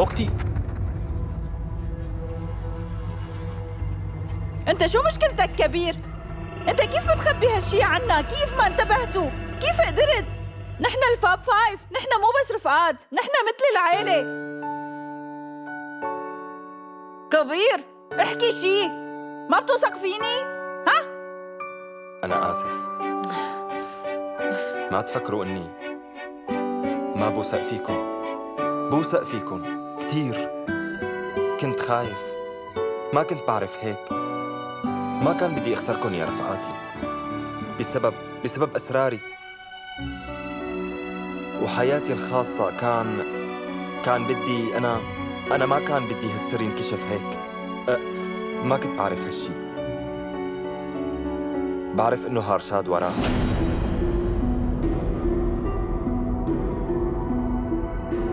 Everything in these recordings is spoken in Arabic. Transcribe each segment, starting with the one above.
موكتي أنت شو مشكلتك كبير؟ أنت كيف بتخبي هالشي عنا؟ كيف ما انتبهتوا؟ كيف قدرت؟ نحن ال Fab Five، نحن مو بس رفقات، نحن مثل العيلة كبير احكي شي ما بتوثق فيني؟ ها؟ أنا آسف ما تفكروا إني ما بوثق فيكم بوثق فيكم كتير. كنت خايف. ما كنت بعرف هيك. ما كان بدي أخسركم يا رفقاتي. بسبب بسبب أسراري. وحياتي الخاصة كان كان بدي أنا أنا ما كان بدي هالسر ينكشف هيك. أه ما كنت بعرف هالشي. بعرف إنه هارشاد وراه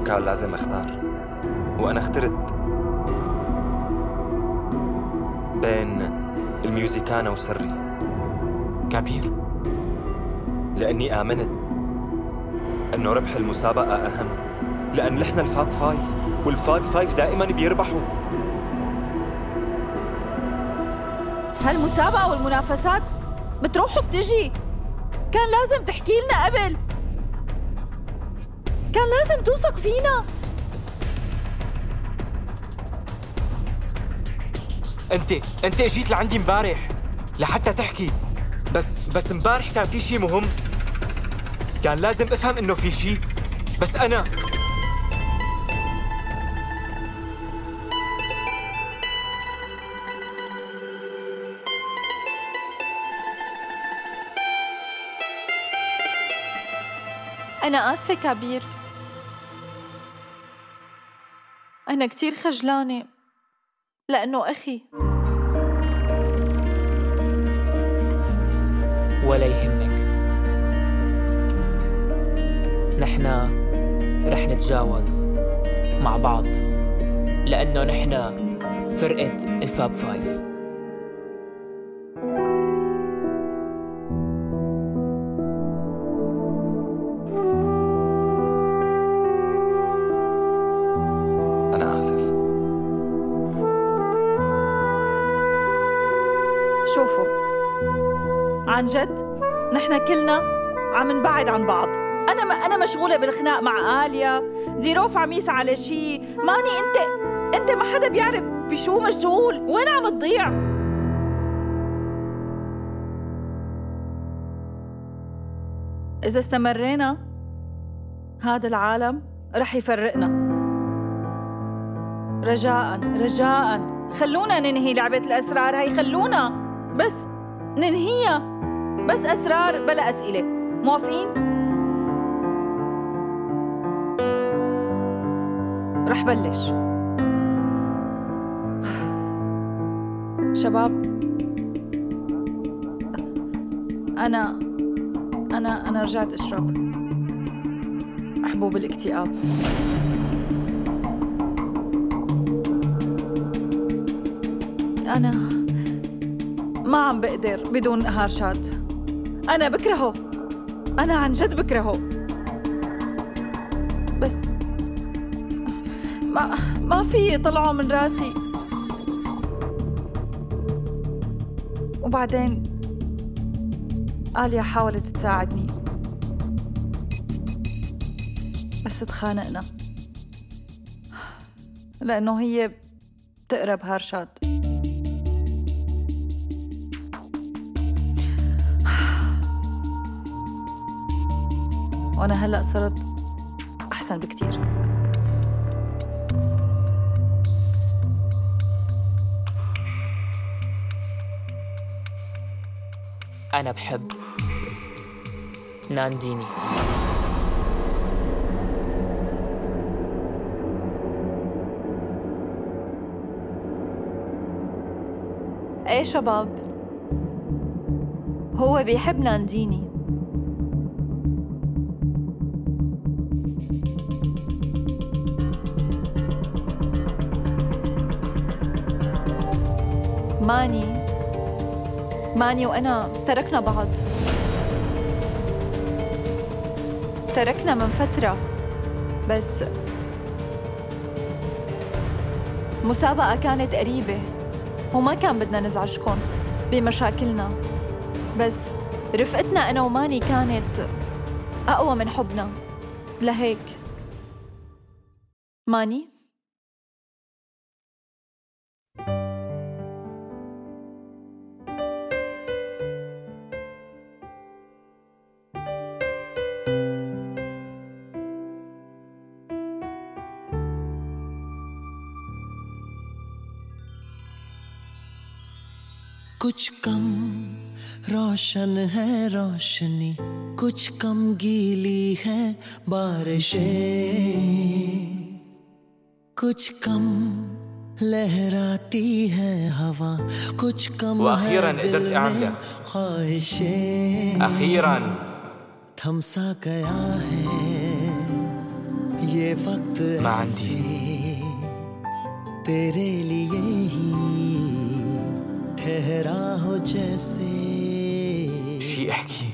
كان لازم أختار. وأنا اخترت بين الميوزيكانا وسري كبير. لأني آمنت أنه ربح المسابقة أهم لأن نحن ال Fab Five وال Fab Five دائما بيربحوا. هالمسابقة والمنافسات بتروح وبتجي. كان لازم تحكي لنا قبل. كان لازم توثق فينا. أنت أنت اجيت لعندي امبارح. لحتى تحكي. بس بس امبارح كان في شيء مهم. كان لازم أفهم إنه في شيء بس أنا. أنا آسفة كبير. أنا كتير خجلانة. لأنه أخي. ولا يهمك. نحن رح نتجاوز مع بعض لأنه نحن فرقة الفاب فايف. أنا آسف. شوفوا عن جد؟ نحن كلنا عم نبعد عن بعض. أنا ما أنا مشغولة بالخناق مع آليا. ديروف عم يسعى على شي ماني أنت أنت ما حدا بيعرف بشو مشغول. وين عم تضيع؟ إذا استمرينا هذا العالم رح يفرقنا. رجاء رجاء. خلونا ننهي لعبة الأسرار هاي خلونا. بس ننهيها. بس أسرار بلا أسئلة. موافقين؟ رح بلش. شباب أنا أنا أنا رجعت أشرب. حبوب الاكتئاب. أنا ما عم بقدر بدون هارشاد أنا بكرهه. أنا عن جد بكرهه. بس ما ما في طلعه من راسي. وبعدين آليا حاولت تساعدني. بس تخانقنا لأنه هي بتقرب هارشاد وأنا هلأ صرت أحسن بكتير. أنا بحب نانديني. إيه شباب؟ هو بيحب نانديني. ماني. ماني وأنا تركنا بعض. تركنا من فترة بس المسابقة كانت قريبة وما كان بدنا نزعجكم بمشاكلنا. بس رفقتنا أنا وماني كانت أقوى من حبنا. لهيك. ماني؟ रोशन है रोशनी कुछ कम गीली है बारिशें कुछ कम लहराती है हवा कुछ कम وأخيراً है قدرت दिल أعملها. में ख्वाहिशें أخيراً थमसा गया है ये वक्त ما عندي. ऐसे तेरे लिए ही ठहरा हो जैसे شي احكي.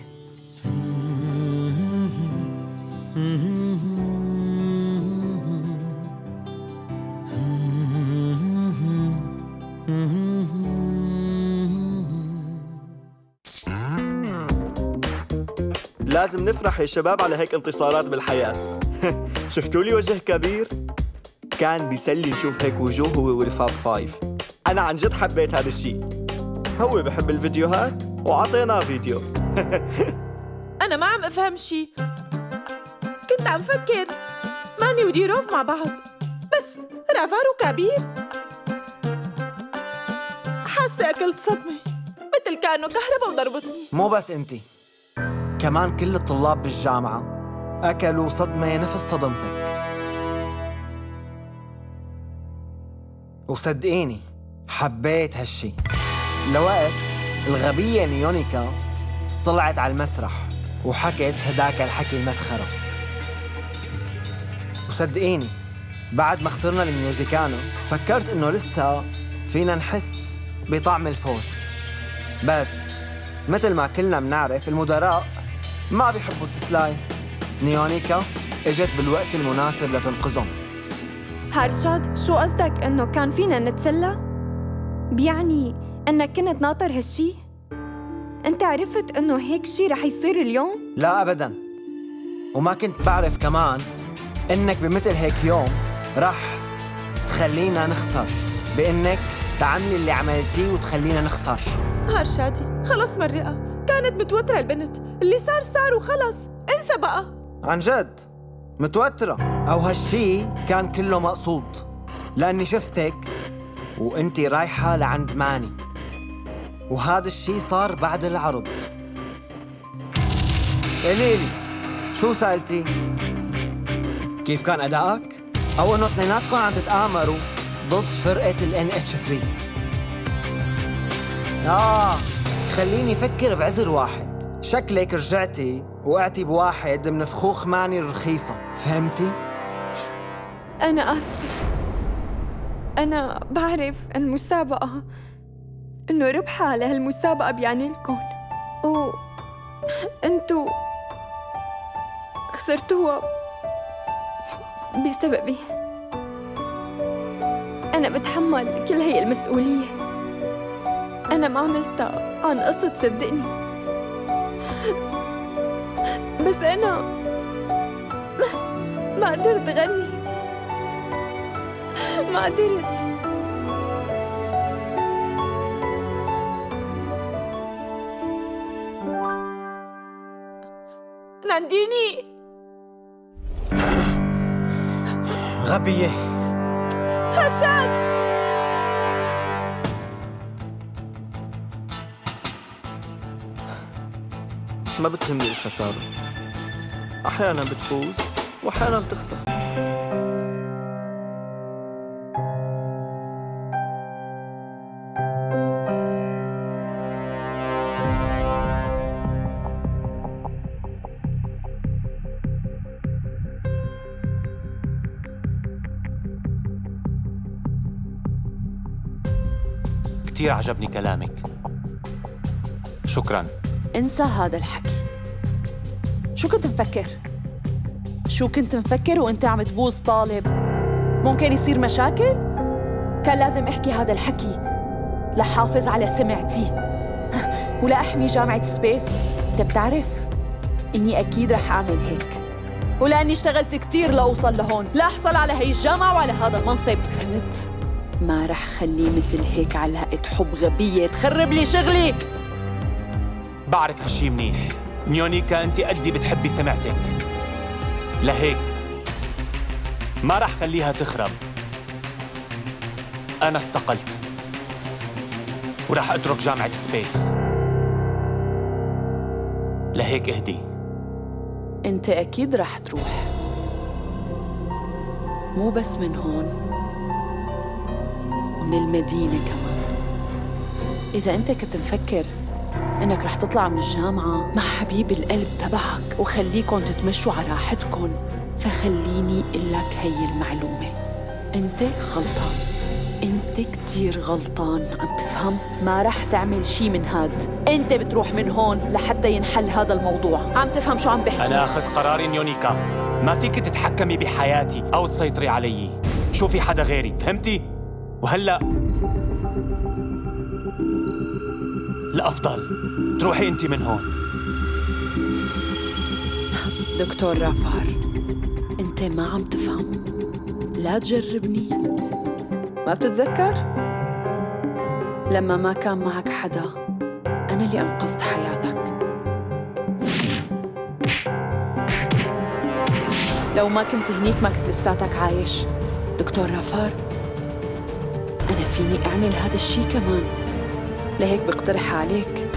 لازم نفرح يا شباب على هيك انتصارات بالحياة. شفتوا لي وجه كبير؟ كان بيسلي نشوف هيك وجوه هو والفاب فايف. أنا عن جد حبيت هذا الشيء هو بحب الفيديوهات؟ وعطيناه فيديو. أنا ما عم أفهم شي. كنت عم فكر ماني وديروف مع بعض بس رافارو كبير حاسة أكلت صدمة مثل كأنه كهربا وضربتني. مو بس انتي كمان كل الطلاب بالجامعة أكلوا صدمة نفس صدمتك. وصدقيني حبيت هالشي. لوقت الغبية نيونيكا طلعت على المسرح وحكت هداك الحكي المسخرة. وصدقيني بعد ما خسرنا الميوزيكانو فكرت إنه لسه فينا نحس بطعم الفوز. بس مثل ما كلنا بنعرف المدراء ما بيحبوا التسلاي. نيونيكا إجت بالوقت المناسب لتنقذهم. هارشاد شو قصدك إنه كان فينا نتسلى؟ بيعني انك كنت ناطر هالشي؟ أنت عرفت أنه هيك شي رح يصير اليوم؟ لا ابدا. وما كنت بعرف كمان إنك بمثل هيك يوم رح تخلينا نخسر. بإنك تعملي اللي عملتيه وتخلينا نخسر. هارشادي خلص مرقة كانت متوترة البنت. اللي صار صار وخلص. انسى بقى. عن جد؟ متوترة؟ أو هالشي كان كله مقصود؟ لأني شفتك وأنتي رايحة لعند ماني. وهذا الشي صار بعد العرض قليلي شو سألتي؟ كيف كان أدائك؟ أو إنه اثنيناتكم عم تتآمروا ضد فرقة ال NH3 آه خليني أفكر بعذر واحد شكلك رجعتي وقعتي بواحد من فخوخ ماني الرخيصة فهمتي؟ أنا آسفة أنا بعرف المسابقة إنه ربحها لهالمسابقة بيعني لكم. و أنتو خسرتوها بسببي. أنا بتحمل كل هي المسؤولية. أنا ما عملتها عن قصد صدقني. بس أنا ما قدرت غني ما قدرت. نانديني غبية. هرشاد ما بتهمني الخسارة. أحيانا بتفوز وأحيانا بتخسر. كتير عجبني كلامك شكرا انسى هذا الحكي شو كنت مفكر؟ شو كنت مفكر وانت عم تبوس طالب؟ ممكن يصير مشاكل؟ كان لازم احكي هذا الحكي لحافظ على سمعتي ولا احمي جامعة سبيس انت بتعرف اني أكيد رح اعمل هيك ولاني اشتغلت كتير لأوصل لهون لا احصل على هي الجامعة وعلى هذا المنصب فهمت؟ ما رح خليه مثل هيك علاقة حب غبية. تخرب لي شغلي. بعرف هالشي منيح. نيونيكا انت قدي بتحبي سمعتك. لهيك ما رح خليها تخرب. أنا استقلت. ورح أترك جامعة سبيس. لهيك اهدي. أنت أكيد رح تروح. مو بس من هون. من المدينة كمان. إذا أنت كنت مفكر إنك رح تطلع من الجامعة مع حبيب القلب تبعك وخليكن تتمشوا على راحتكن فخليني لك هي المعلومة. أنت غلطان. أنت كتير غلطان عم تفهم؟ ما رح تعمل شي من هاد. أنت بتروح من هون لحتى ينحل هذا الموضوع. عم تفهم شو عم بحكي؟ أنا أخذ قراري نيونيكا ما فيك تتحكمي بحياتي أو تسيطري علي. شوفي حدا غيري فهمتي؟ وهلا الأفضل. تروحي انت من هون. دكتور رافار أنت ما عم تفهم. لا تجربني. ما بتتذكر؟ لما ما كان معك حدا أنا اللي أنقذت حياتك. لو ما كنت هنيك ما كنت لساتك عايش. دكتور رافار أنا فيني أعمل هذا الشي كمان. لهيك بقترح عليك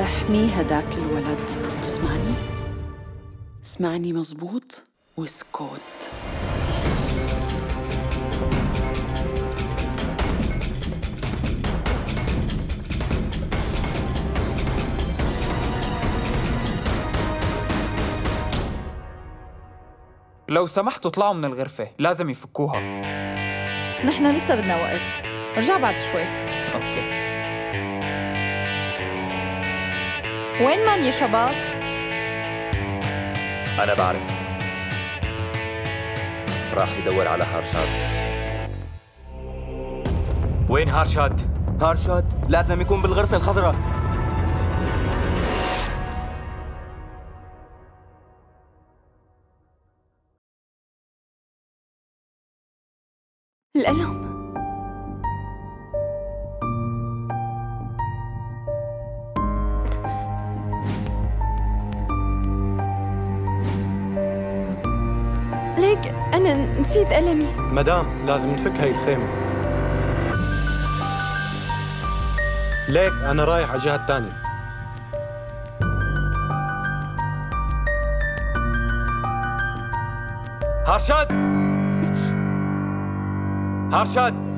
أحمي هداك الولد. تسمعني؟ اسمعني مزبوط واسكت لو سمحتوا اطلعوا من الغرفة لازم يفكوها. نحن لسه بدنا وقت. ارجع بعد شوي. okay. وين مان يا شباب؟ أنا بعرف. راح يدور على هارشاد. وين هارشاد؟ هارشاد لازم يكون بالغرفة الخضراء. مدام لازم نفك هاي الخيمة. ليك أنا رايح على الجهة الثانية هارشاد! هارشاد!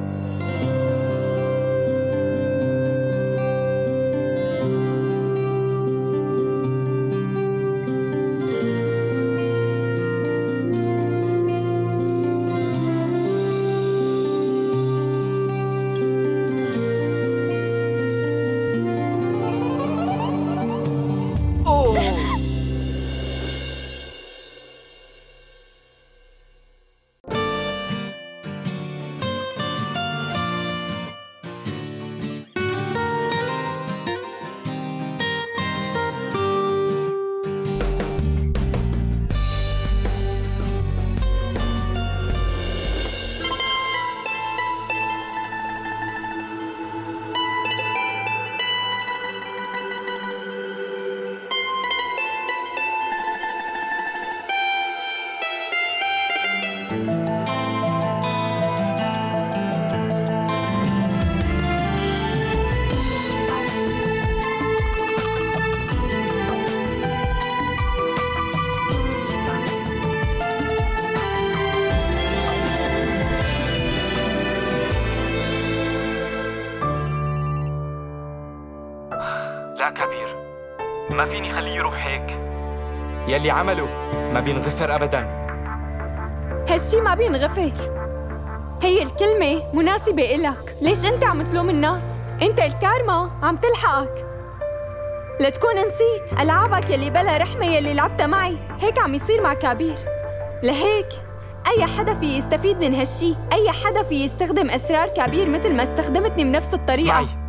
ما فيني خليه يروح هيك. يلي عمله ما بينغفر ابدا. هالشي ما بينغفر. هي الكلمة مناسبة إلك. ليش أنت عم تلوم الناس؟ أنت الكارما عم تلحقك. لتكون نسيت ألعابك يلي بلا رحمة يلي لعبتها معي هيك عم يصير مع كبير. لهيك أي حدا في يستفيد من هالشي أي حدا في يستخدم أسرار كبير مثل ما استخدمتني بنفس الطريقة. اسمعي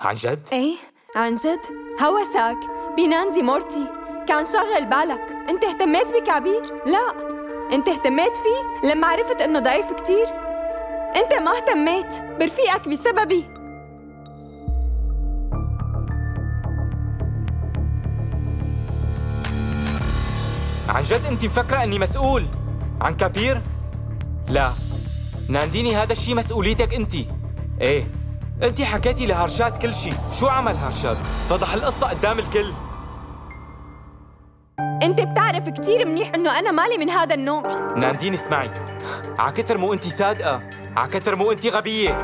عن جد؟ إيه عن جد. هوسك. بيناندي مورتي. كان شغل بالك. انت اهتميت بكعبير؟ لا. انت اهتميت فيه لما عرفت إنه ضعيف كتير. انت ما اهتميت برفيقك بسببي. عن جد انت مفكرة إني مسؤول عن كبير؟ لا. نانديني هذا الشيء مسؤوليتك انت. إيه. انت حكيتي لهرشاد كل شيء شو عمل هرشاد؟ فضح القصة قدام الكل. انت بتعرف كتير منيح انه أنا مالي من هذا النوع. ناندين اسمعي. عكتر مو انت صادقة عكتر مو انت غبية.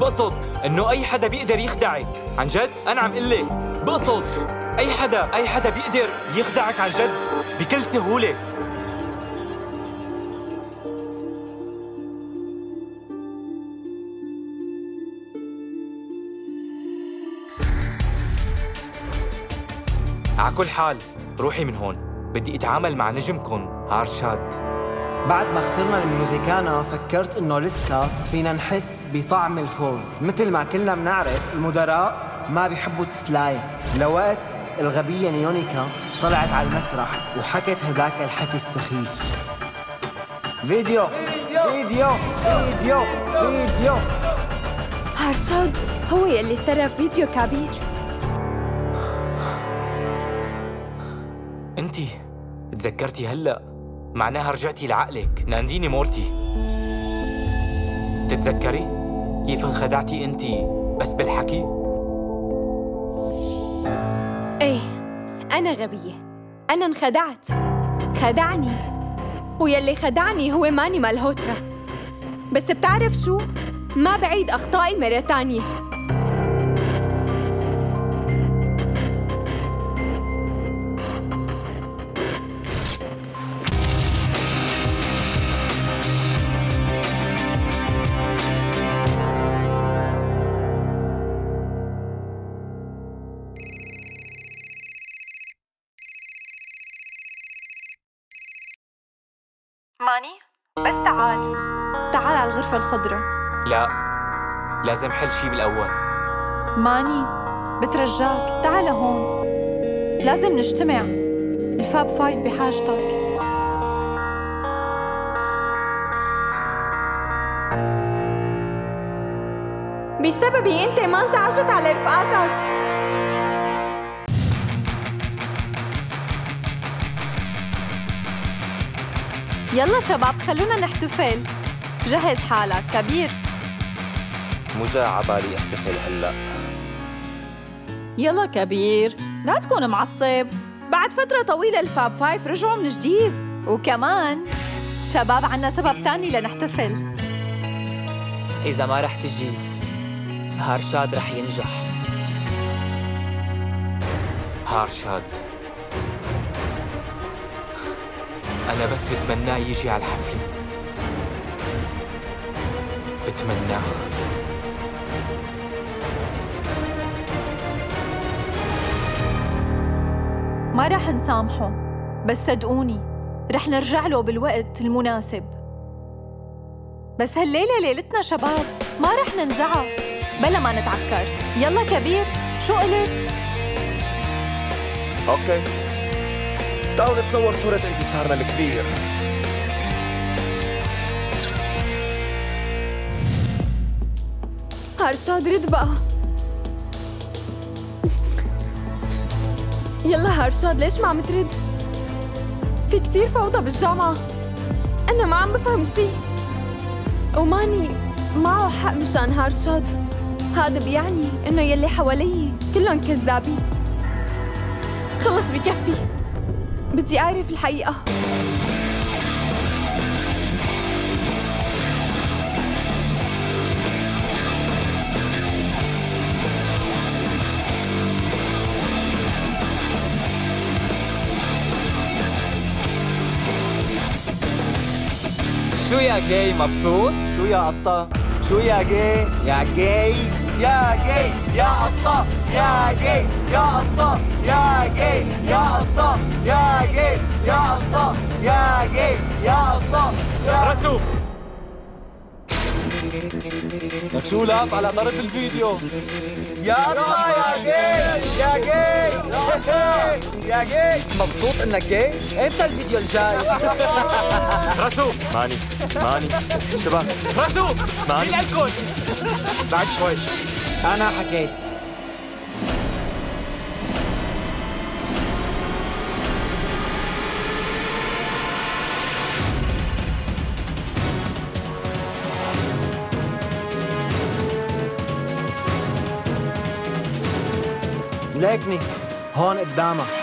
بقصد انه اي حدا بيقدر يخدعك. عن جد أنا عم قلك. بقصد أي حدا أي حدا بيقدر يخدعك عن جد بكل سهولة. على كل حال روحي من هون. بدي أتعامل مع نجمكن هارشاد. بعد ما خسرنا الميوزيكانا فكرت إنه لسه فينا نحس بطعم الفوز. مثل ما كلنا بنعرف المدراء ما بيحبوا التسلاية لوقت الغبية نيونيكا طلعت على المسرح وحكت هداك الحكي السخيف. فيديو فيديو. فيديو فيديو هارشاد هو يلي استرى فيديو كبير. أنتي؟ تذكرتي هلا؟ معناها رجعتي لعقلك نانديني مورتي. تتذكري؟ كيف انخدعتي أنتي؟ بس بالحكي؟ إيه أنا غبية. أنا انخدعت. خدعني. ويلي خدعني هو ماني مالهوترا. بس بتعرف شو؟ ما بعيد أخطائي مرة تانية. ماني بس تعال. تعال على الغرفة الخضراء. لا. لازم حل شي بالأول. ماني بترجاك. تعال هون. لازم نجتمع. الفاب فايف بحاجتك بسببي أنت ما انزعجت على رفقاتك. يلا شباب خلونا نحتفل. جهز حالك كبير. مو جاي عبالي احتفل هلا. يلا كبير لا تكون معصب. بعد فترة طويلة الفاب فايف رجعوا من جديد. وكمان شباب عنا سبب تاني لنحتفل. إذا ما رح تجي هارشاد رح ينجح. هارشاد أنا بس بتمناه يجي على الحفلة. بتمناه. ما رح نسامحه بس صدقوني رح نرجع له بالوقت المناسب. بس هالليلة ليلتنا شباب ما رح ننزعها بلا ما نتعكر. يلا كبير شو قلت؟ أوكي. تعالوا نتصور صورة انتصارنا الكبير. هارشاد رد بقى يلا هارشاد ليش ما عم ترد؟ في كتير فوضى بالجامعة. أنا ما عم بفهم شي وماني معه حق مشان هارشاد هذا بيعني إنه يلي حوالي كلهم كذابين. خلص بكفي. بدي أعرف الحقيقة شو يا جاي مبسوط؟ شو يا قطة؟ شو يا جاي؟ يا جاي؟ يا جاي يا قطة يا جاي يا قطة يا جاي يا قطة يا جاي يا قطة يا جاي يا قطة رسو مكسول اب على طرف الفيديو. يا الله يا جاي يا جاي يا جاي يا مبسوط إنك جاي؟ إمتى الفيديو الجاي؟ رسو ماني ماني شباب. رسو اسمعني. مين الكل بعد شوي. أنا حكيت. ليكني هون قدامك.